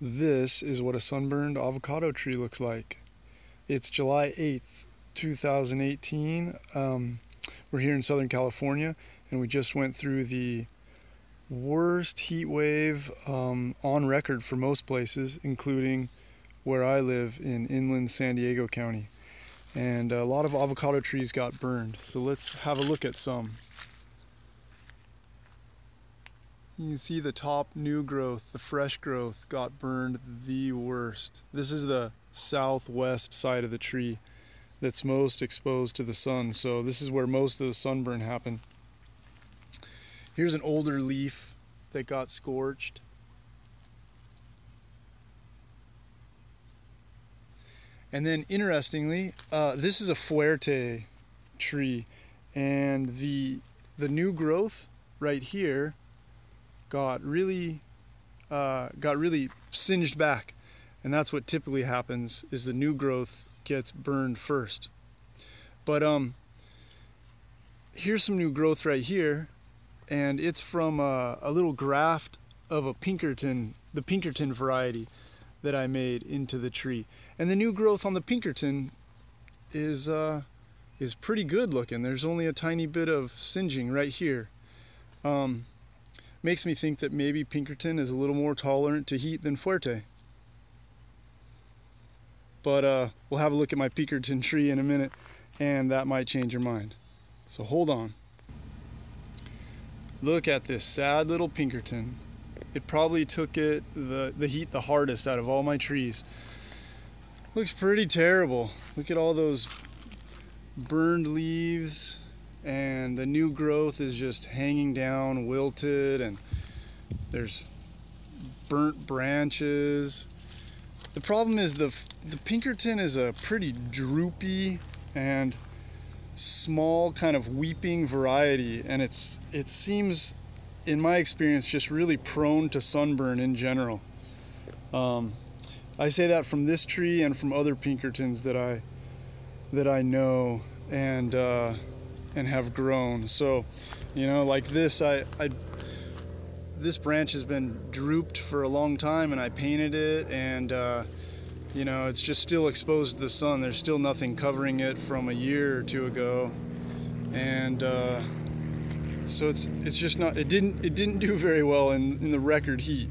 This is what a sunburned avocado tree looks like. It's July 8th, 2018. Um, we're here in Southern California and we just went through the worst heat wave um, on record for most places, including where I live in inland San Diego County. And a lot of avocado trees got burned. So let's have a look at some. You can see the top new growth, the fresh growth got burned the worst. This is the southwest side of the tree that's most exposed to the sun. So this is where most of the sunburn happened. Here's an older leaf that got scorched. And then interestingly, uh, this is a fuerte tree and the the new growth right here got really uh, got really singed back. And that's what typically happens is the new growth gets burned first. But um here's some new growth right here. And it's from a, a little graft of a Pinkerton the Pinkerton variety that I made into the tree. And the new growth on the Pinkerton is uh, is pretty good looking. There's only a tiny bit of singeing right here. Um, makes me think that maybe Pinkerton is a little more tolerant to heat than Fuerte. But uh, we'll have a look at my Pinkerton tree in a minute and that might change your mind. So hold on. Look at this sad little Pinkerton. It probably took it the, the heat the hardest out of all my trees. Looks pretty terrible. Look at all those burned leaves and the new growth is just hanging down, wilted, and there's burnt branches. The problem is the the Pinkerton is a pretty droopy and small kind of weeping variety and it's it seems in my experience just really prone to sunburn in general. Um, I say that from this tree and from other Pinkertons that I that I know and uh, and have grown. So, you know, like this, I, I this branch has been drooped for a long time, and I painted it, and uh, you know, it's just still exposed to the sun. There's still nothing covering it from a year or two ago, and uh, so it's it's just not. It didn't it didn't do very well in in the record heat.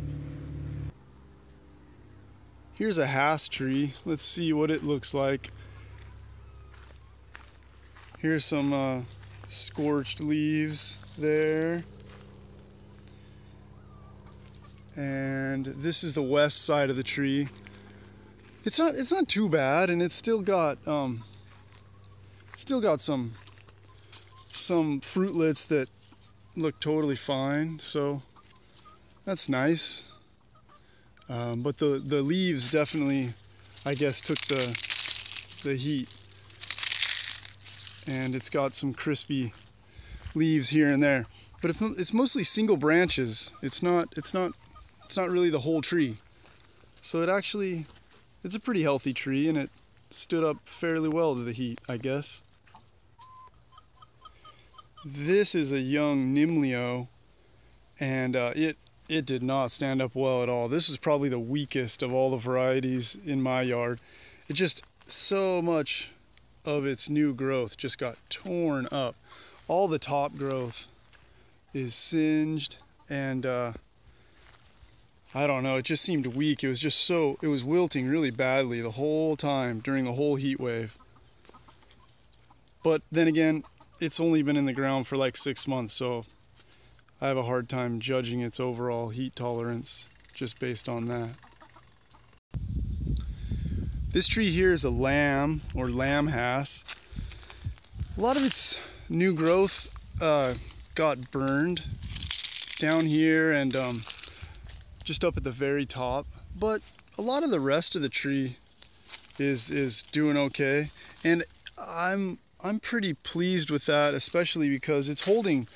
Here's a Hass tree. Let's see what it looks like. Here's some uh, scorched leaves there. And this is the west side of the tree. It's not it's not too bad and it's still got um still got some some fruitlets that look totally fine, so that's nice. Um, but the, the leaves definitely, I guess, took the, the heat and it's got some crispy leaves here and there. But it's mostly single branches. It's not, it's not, it's not really the whole tree. So it actually, it's a pretty healthy tree and it stood up fairly well to the heat, I guess. This is a young Nimlioh and uh, it, it did not stand up well at all. This is probably the weakest of all the varieties in my yard. It just so much of its new growth just got torn up. All the top growth is singed and uh, I don't know, it just seemed weak. It was just so, it was wilting really badly the whole time during the whole heat wave. But then again, it's only been in the ground for like six months, so I have a hard time judging its overall heat tolerance just based on that. This tree here is a lamb or lamb Hass. A lot of its new growth uh, got burned down here and um, just up at the very top, but a lot of the rest of the tree is is doing okay, and I'm I'm pretty pleased with that, especially because it's holding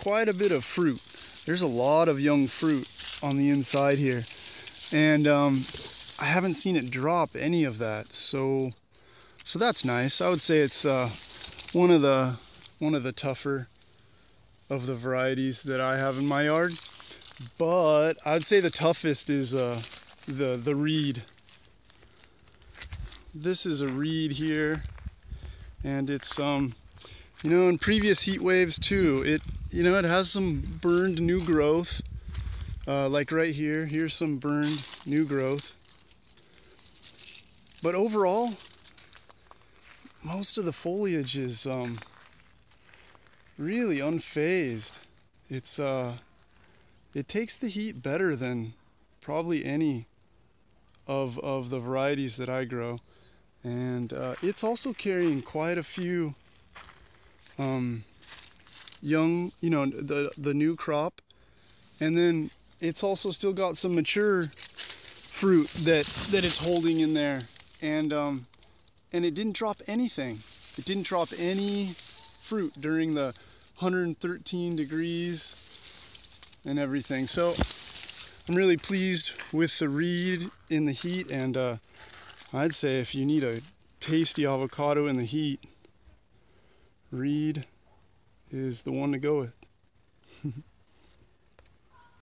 quite a bit of fruit. There's a lot of young fruit on the inside here, and um, I haven't seen it drop any of that. So, so that's nice. I would say it's uh, one of the one of the tougher of the varieties that I have in my yard. But I'd say the toughest is uh, the the reed. This is a reed here, and it's um, you know, in previous heat waves too. It you know it has some burned new growth, uh, like right here. Here's some burned new growth. But overall, most of the foliage is um, really unfazed. It's uh, it takes the heat better than probably any of of the varieties that I grow, and uh, it's also carrying quite a few um, young, you know, the the new crop, and then it's also still got some mature fruit that that it's holding in there, and um, and it didn't drop anything. It didn't drop any fruit during the 113 degrees and everything. So I'm really pleased with the reed in the heat, and uh, I'd say if you need a tasty avocado in the heat, reed is the one to go with.